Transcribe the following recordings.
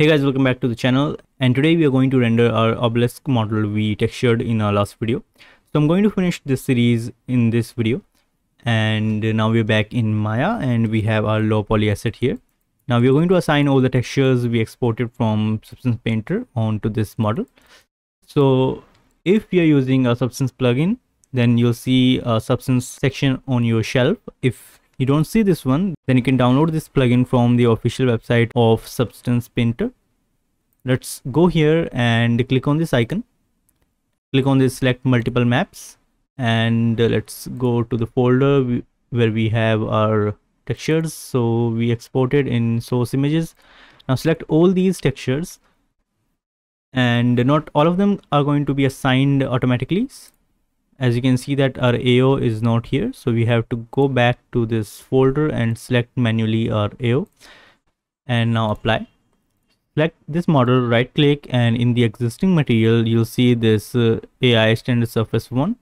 Hey guys, welcome back to the channel and today we are going to render our obelisk model we textured in our last video. So I'm going to finish this series in this video and now we're back in Maya and we have our low poly asset here. Now we're going to assign all the textures we exported from Substance Painter onto this model. So if you're using a Substance plugin, then you'll see a Substance section on your shelf. If you don't see this one. Then you can download this plugin from the official website of substance painter. Let's go here and click on this icon. Click on this select multiple maps. And let's go to the folder where we have our textures. So we exported in source images. Now select all these textures. And not all of them are going to be assigned automatically as you can see that our AO is not here so we have to go back to this folder and select manually our AO and now apply. Select this model right click and in the existing material you'll see this uh, AI standard surface 1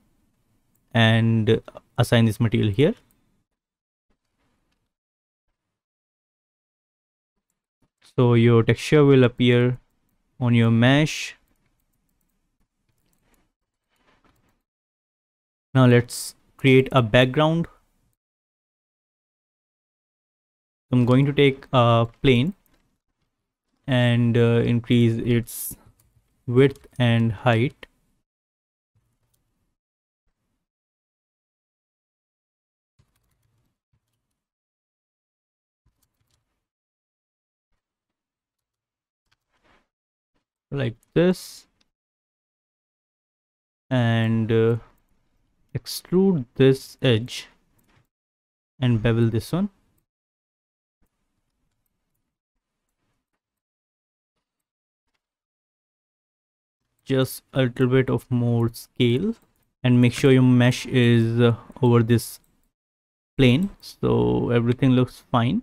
and assign this material here. So your texture will appear on your mesh now let's create a background. I'm going to take a plane and uh, increase its width and height. Like this. And uh, extrude this edge and bevel this one. Just a little bit of more scale and make sure your mesh is uh, over this plane. So everything looks fine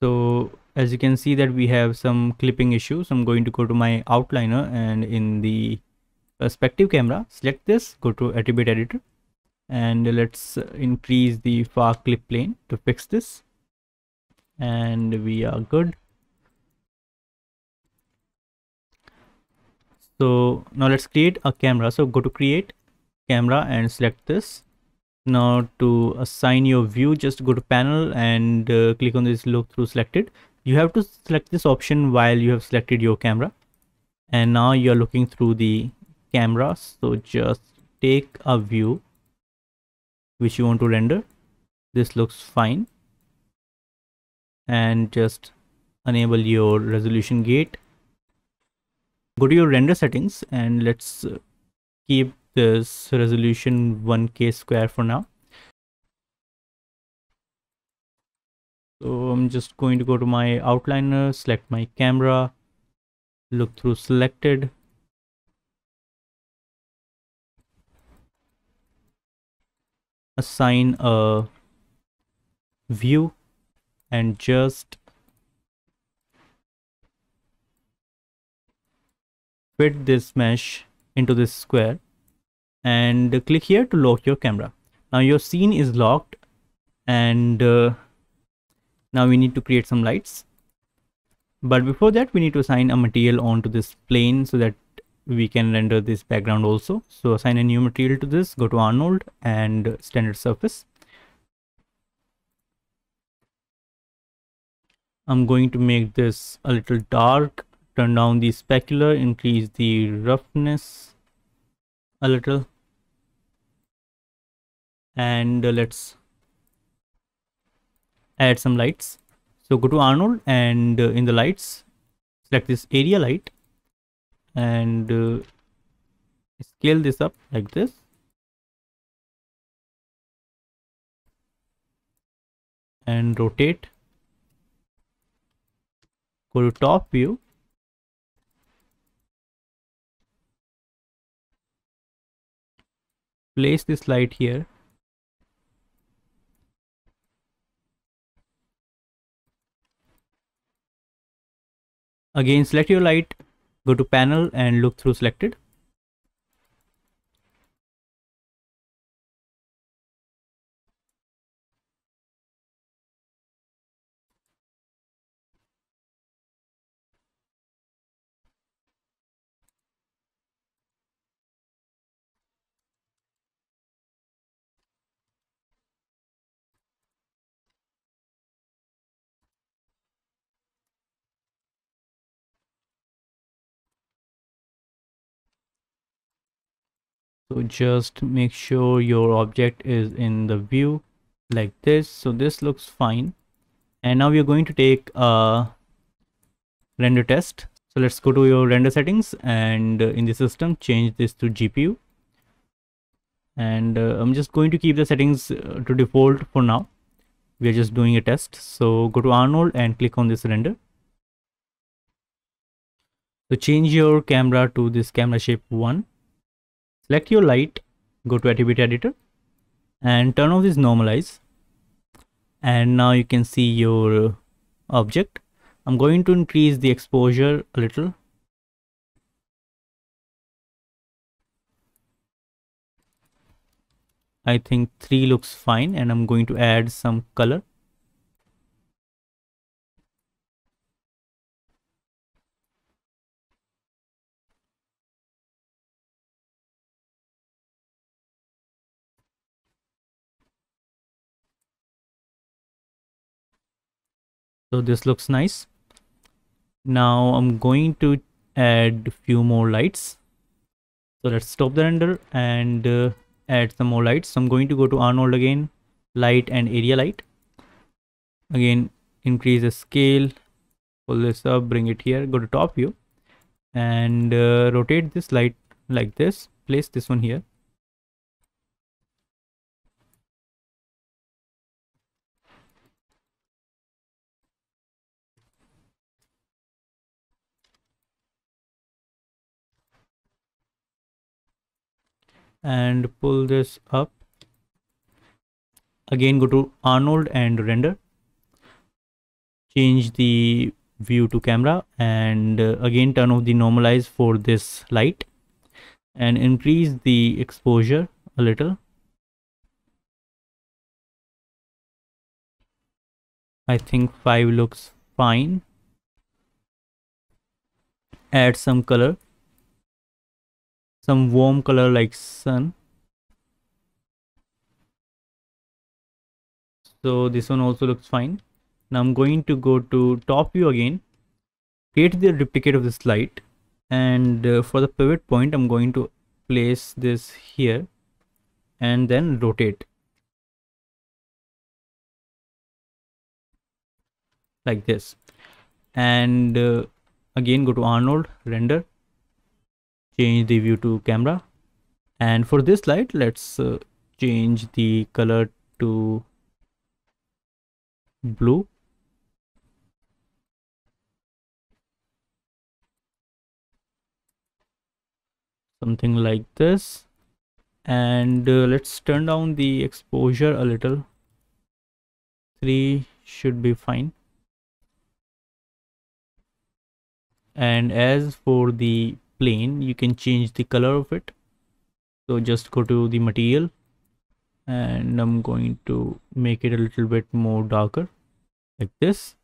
so as you can see that we have some clipping issues i'm going to go to my outliner and in the perspective camera select this go to attribute editor and let's increase the far clip plane to fix this. And we are good. So now let's create a camera. So go to create camera and select this. Now to assign your view just go to panel and uh, click on this look through selected you have to select this option while you have selected your camera. And now you're looking through the camera. So just take a view which you want to render. This looks fine. And just enable your resolution gate. Go to your render settings and let's keep this resolution 1k square for now so i'm just going to go to my outliner select my camera look through selected. Assign a view and just fit this mesh into this square and click here to lock your camera. Now your scene is locked and uh, now we need to create some lights. But before that we need to assign a material onto this plane so that we can render this background also. So assign a new material to this go to arnold and standard surface. I'm going to make this a little dark turn down the specular increase the roughness a little. And uh, let's add some lights. So go to arnold and uh, in the lights select this area light and uh, scale this up like this. And rotate. Go to top view. Place this light here Again, select your light, go to panel and look through selected. So just make sure your object is in the view like this. So this looks fine. And now we are going to take a render test. So let's go to your render settings and in the system change this to gpu and uh, i'm just going to keep the settings uh, to default for now. We are just doing a test. So go to arnold and click on this render. So change your camera to this camera shape 1 select your light go to attribute editor and turn off this normalize. And now you can see your object. I'm going to increase the exposure a little. I think 3 looks fine and i'm going to add some color so this looks nice. Now i'm going to add a few more lights. So let's stop the render and uh, add some more lights. So i'm going to go to arnold again light and area light. Again increase the scale pull this up bring it here go to top view. And uh, rotate this light like this place this one here and pull this up. Again go to Arnold and render. Change the view to camera and uh, again turn off the normalize for this light and increase the exposure a little. I think 5 looks fine. Add some color some warm color like sun. So this one also looks fine. Now i'm going to go to top view again. Create the duplicate of this light. And uh, for the pivot point i'm going to place this here. And then rotate. Like this. And uh, again go to arnold render change the view to camera. And for this light let's uh, change the color to blue. Something like this. And uh, let's turn down the exposure a little. 3 should be fine. And as for the plane you can change the color of it. So just go to the material and I'm going to make it a little bit more darker like this.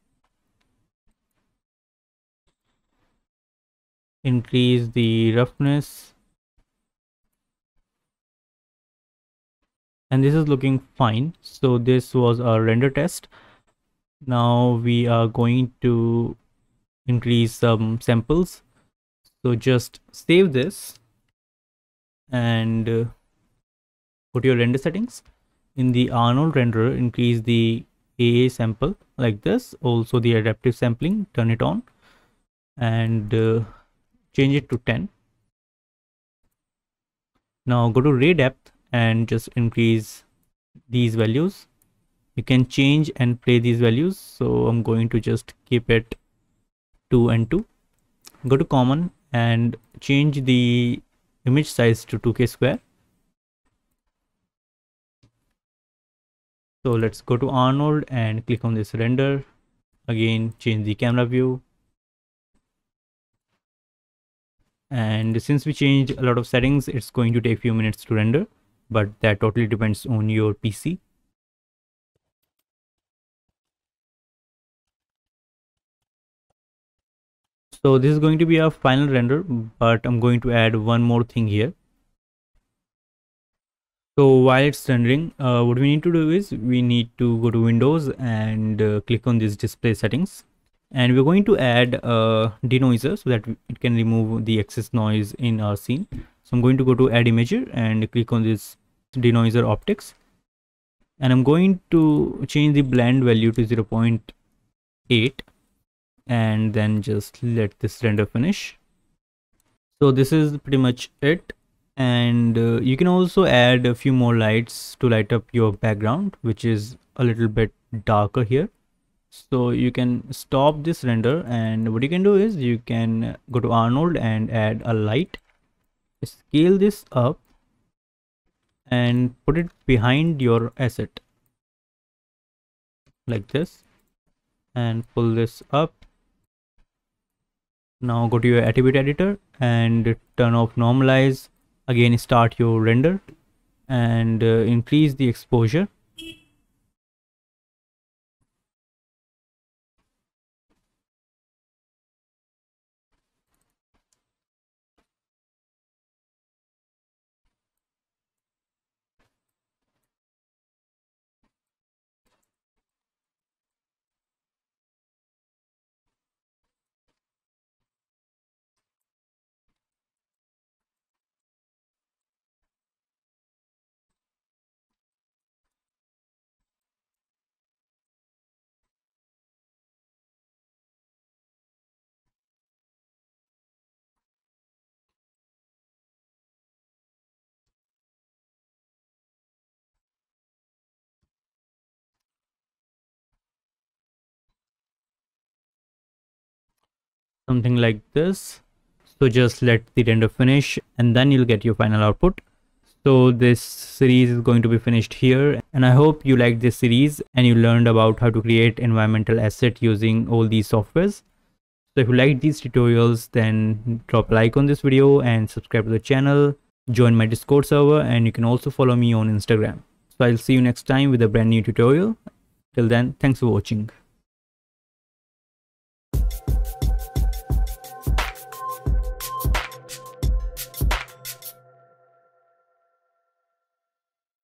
Increase the roughness. And this is looking fine. So this was our render test. Now we are going to increase some samples so just save this and uh, go to your render settings. In the arnold renderer increase the aa sample like this. Also the adaptive sampling turn it on. And uh, change it to 10 now go to ray depth and just increase these values. You can change and play these values. So i'm going to just keep it 2 and 2 go to common and change the image size to 2k square. So let's go to arnold and click on this render. Again change the camera view. And since we changed a lot of settings it's going to take few minutes to render but that totally depends on your pc so this is going to be a final render but i'm going to add one more thing here. So while it's rendering uh, what we need to do is we need to go to windows and uh, click on this display settings. And we're going to add a denoiser so that it can remove the excess noise in our scene. So i'm going to go to add imager and click on this denoiser OptiX. And i'm going to change the blend value to 0.8 and then just let this render finish. So this is pretty much it. And uh, you can also add a few more lights to light up your background which is a little bit darker here. So you can stop this render and what you can do is you can go to arnold and add a light. Scale this up and put it behind your asset like this and pull this up now go to your attribute editor and turn off normalize. Again start your render and uh, increase the exposure something like this. So just let the render finish and then you'll get your final output. So this series is going to be finished here and i hope you liked this series and you learned about how to create environmental asset using all these softwares. So if you like these tutorials then drop a like on this video and subscribe to the channel. Join my discord server and you can also follow me on instagram. So i'll see you next time with a brand new tutorial. Till then thanks for watching